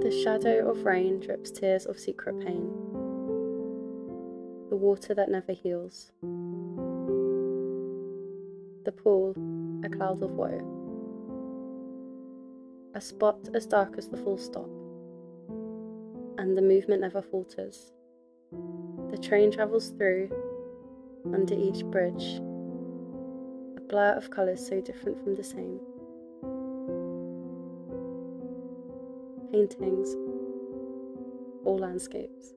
The shadow of rain drips tears of secret pain, the water that never heals. The pool, a cloud of woe, a spot as dark as the full stop, and the movement never falters. The train travels through, under each bridge, a blur of colours so different from the same. Paintings, or landscapes.